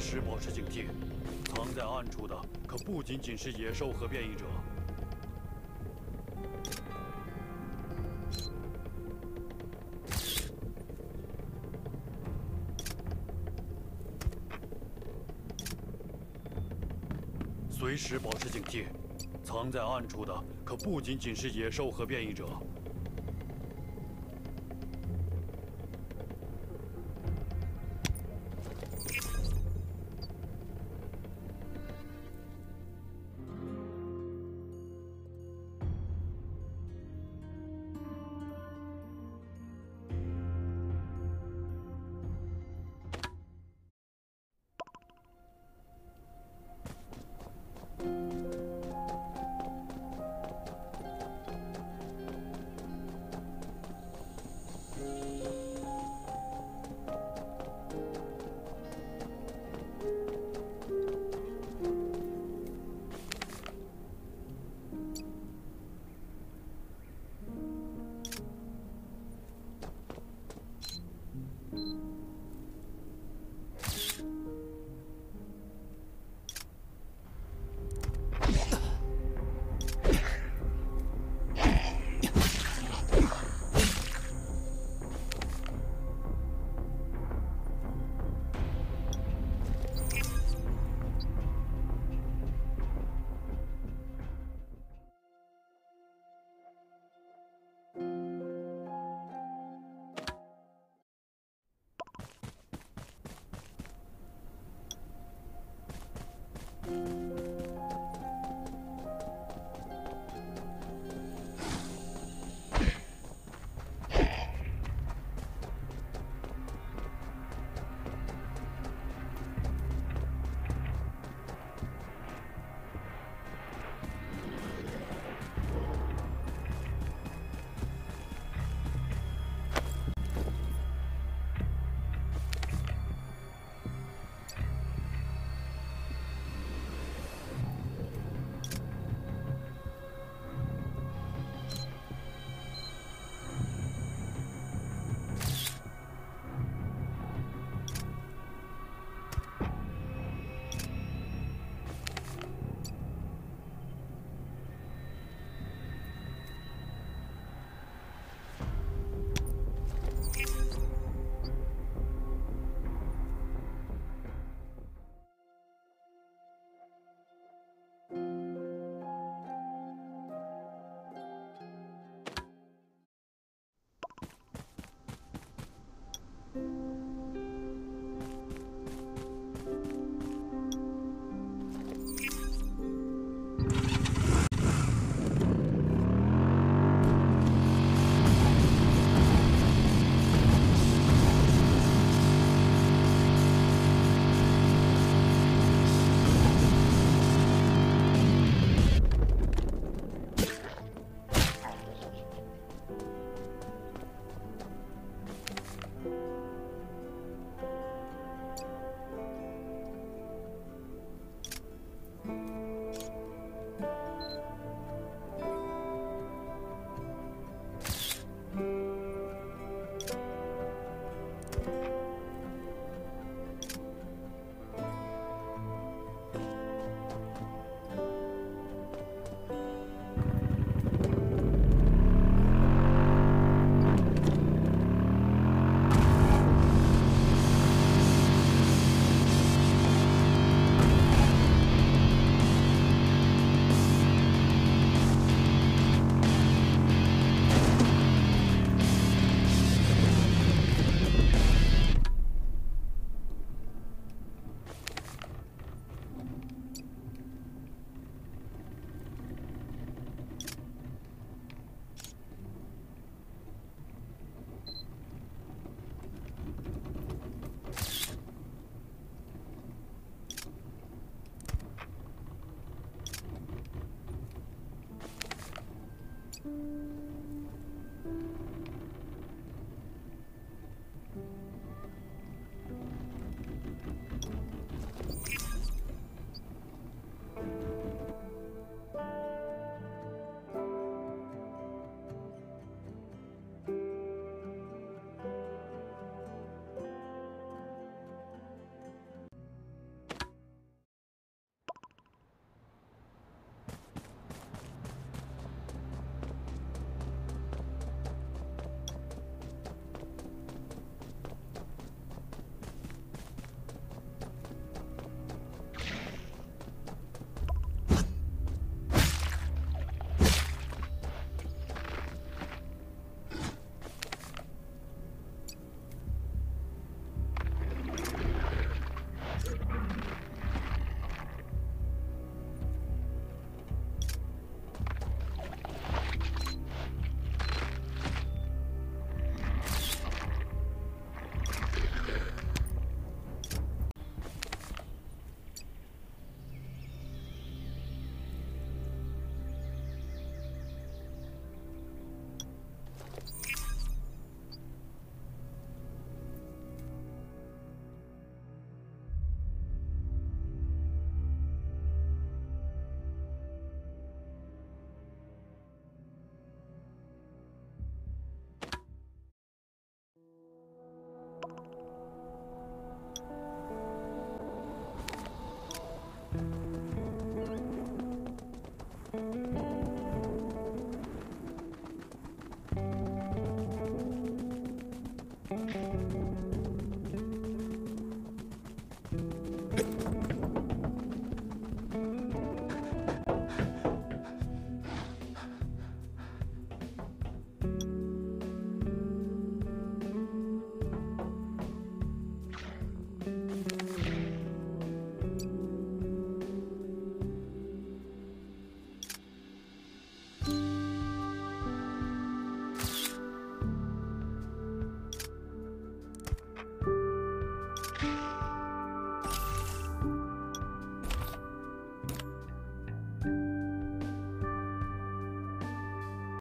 时保持警惕藏在暗处的可不仅仅是野兽和变异者。随时保持警惕藏在暗处的可不仅仅是野兽和变异者。